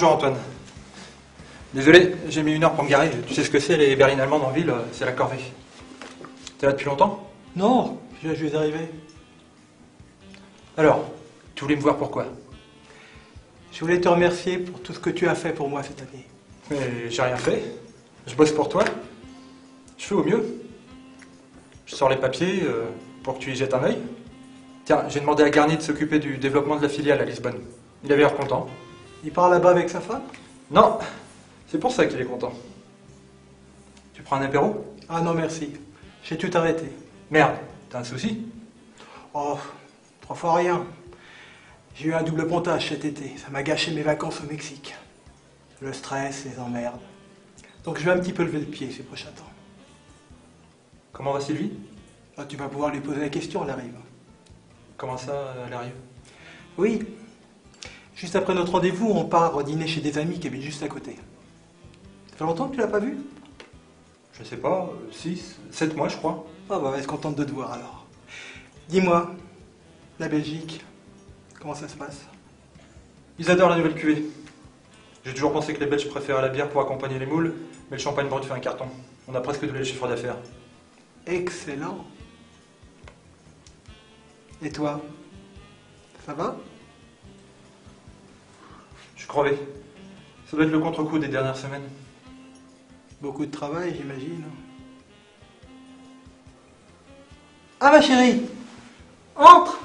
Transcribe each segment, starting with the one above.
Bonjour Antoine. Désolé, j'ai mis une heure pour me garer. Tu sais ce que c'est, les berlines allemandes en ville, c'est la corvée. T'es là depuis longtemps? Non, je juste d'arriver. Alors, tu voulais me voir pourquoi? Je voulais te remercier pour tout ce que tu as fait pour moi cette année. Mais j'ai rien fait. Je bosse pour toi. Je fais au mieux. Je sors les papiers euh, pour que tu y jettes un œil. Tiens, j'ai demandé à Garnier de s'occuper du développement de la filiale à Lisbonne. Il avait l'air content. Il part là-bas avec sa femme? Non, c'est pour ça qu'il est content. Tu prends un apéro? Ah non, merci. J'ai tout arrêté. Merde, t'as un souci? Oh, trois fois rien. J'ai eu un double pontage cet été. Ça m'a gâché mes vacances au Mexique. Le stress, les emmerdes. Donc je vais un petit peu lever le pied ces prochains temps. Comment va Sylvie? Ah, tu vas pouvoir lui poser la question, elle arrive. Comment ça, elle arrive? Oui. Juste après notre rendez-vous, on part dîner chez des amis qui habitent juste à côté. Ça fait longtemps que tu l'as pas vue Je sais pas, 6, 7 mois je crois. Ah bah, va être contente de te voir alors. Dis-moi, la Belgique, comment ça se passe? Ils adorent la nouvelle cuvée. J'ai toujours pensé que les Belges préféraient la bière pour accompagner les moules, mais le champagne brut fait un carton. On a presque doublé le chiffre d'affaires. Excellent. Et toi? Ça va? Crevé. Ça doit être le contre-coup des dernières semaines. Beaucoup de travail, j'imagine. Ah ma chérie Entre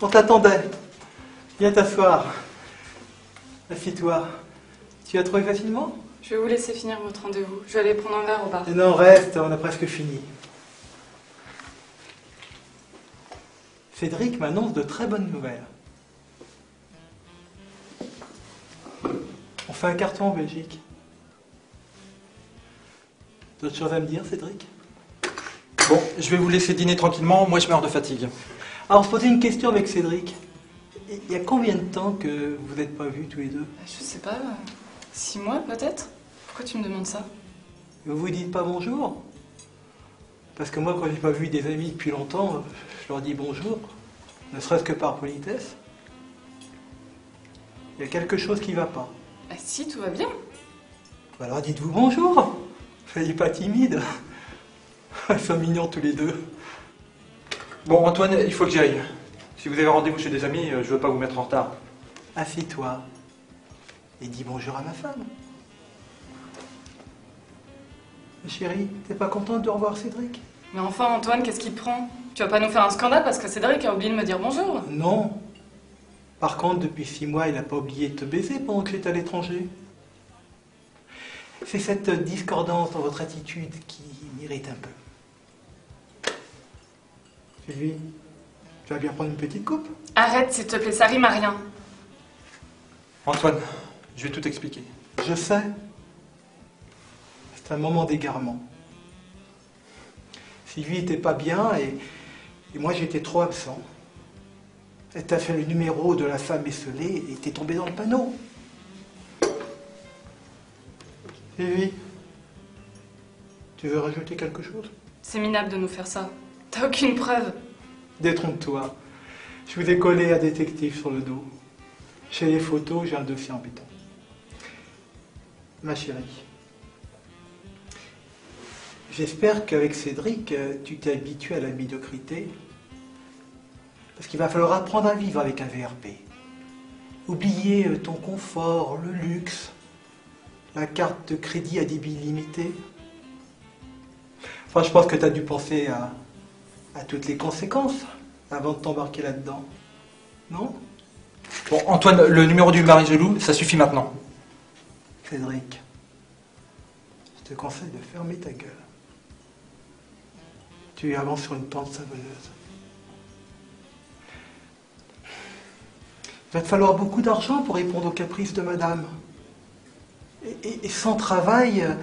On t'attendait. Viens t'asseoir. Assieds-toi. Tu as trouvé facilement? Je vais vous laisser finir votre rendez-vous. Je vais aller prendre un verre au bar. Et Non, reste, on a presque fini. Cédric m'annonce de très bonnes nouvelles. Fait un carton en Belgique. D'autres choses à me dire, Cédric? Bon, je vais vous laisser dîner tranquillement, moi je meurs de fatigue. Alors, on se posait une question avec Cédric. Il y a combien de temps que vous n'êtes pas vus tous les deux? Je sais pas, six mois peut-être? Pourquoi tu me demandes ça? Vous vous dites pas bonjour? Parce que moi, quand j'ai pas vu des amis depuis longtemps, je leur dis bonjour, ne serait-ce que par politesse. Il y a quelque chose qui va pas. Ah si, tout va bien. Alors dites-vous bonjour. Soyez pas timide. Ils sont mignons tous les deux. Bon, Antoine, il faut que j'y aille. Si vous avez rendez-vous chez des amis, euh, je veux pas vous mettre en retard. Assis-toi et dis bonjour à ma femme. Chérie, t'es pas contente de revoir Cédric? Mais enfin, Antoine, qu'est-ce qui te prend? Tu vas pas nous faire un scandale parce que Cédric a oublié de me dire bonjour Non. Par contre, depuis six mois, il n'a pas oublié de te baiser pendant que j'étais à l'étranger. C'est cette discordance dans votre attitude qui m'irrite un peu. Sylvie, tu vas bien prendre une petite coupe? Arrête, s'il te plaît, ça rime à rien. Antoine, je vais tout expliquer. Je sais. C'est un moment d'égarement. Sylvie était pas bien et, et moi j'étais trop absent. Elle t'a fait le numéro de la femme esselée et t'es tombé dans le panneau. Sylvie, tu veux rajouter quelque chose? C'est minable de nous faire ça. T'as aucune preuve. Détrompe-toi. Je vous ai collé un détective sur le dos. Chez les photos, j'ai un dossier en béton. Ma chérie, j'espère qu'avec Cédric, euh, tu t'es habitué à la médiocrité. Parce qu'il va falloir apprendre à vivre avec un VRP. Oublier euh, ton confort, le luxe, la carte de crédit à débit limité. Enfin, je pense que tu as dû penser à, à toutes les conséquences avant de t'embarquer là-dedans. Non? Bon, Antoine, le numéro du Marie-Gelou, ça suffit maintenant. Cédric, je te conseille de fermer ta gueule. Tu avances sur une pente savonneuse. Va te falloir beaucoup d'argent pour répondre aux caprices de madame. Et, et- sans travail, euh,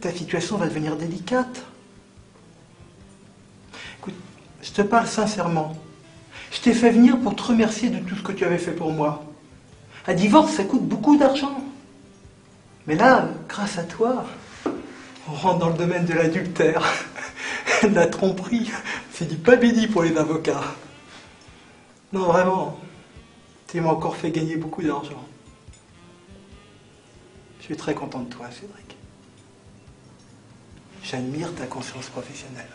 ta situation va devenir délicate. Écoute, je te parle sincèrement. Je t'ai fait venir pour te remercier de tout ce que tu avais fait pour moi. Un divorce, ça coûte beaucoup d'argent. Mais là, grâce à toi, on rentre dans le domaine de l'adultère, de la tromperie. C'est du pas béni pour les avocats. Non, vraiment, tu m'as encore fait gagner beaucoup d'argent. suis très content de toi, Cédric. J'admire ta conscience professionnelle.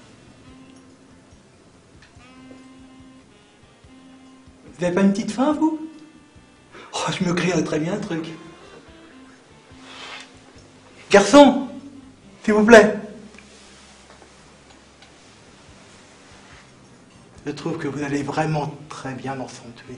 Vous n'avez pas une petite faim, vous? Oh, je me crierais très bien un truc. Garçon, s'il vous plaît. Je trouve que vous allez vraiment très bien ensemble tous les.